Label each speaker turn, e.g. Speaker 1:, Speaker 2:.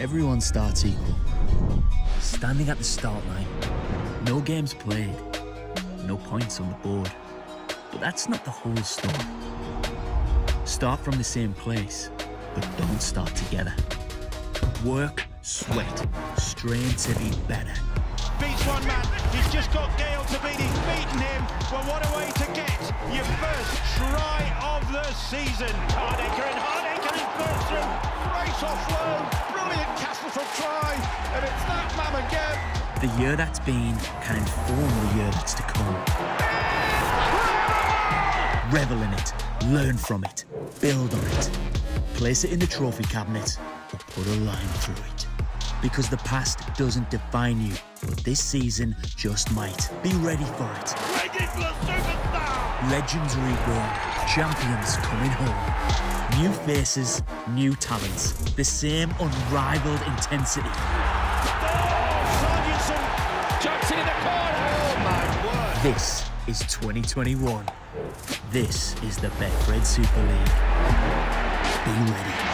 Speaker 1: everyone starts equal. Standing at the start line, no games played, no points on the board. But that's not the whole story. Start from the same place, but don't start together. Work, sweat, strain to be better.
Speaker 2: Beats one man, he's just got Gale to beat, he's beaten him. Well, what a way to get your first try of the season. Hardaker try, and it's that man again.
Speaker 1: The year that's been can inform the year that's to come. Revel in it, learn from it, build on it. Place it in the trophy cabinet or put a line through it. Because the past doesn't define you, but this season just might. Be ready for it. Legends reborn, champions coming home. New faces, new talents, the same unrivaled intensity.
Speaker 2: Oh.
Speaker 1: This is 2021. This is the Betfred Super League. Be ready.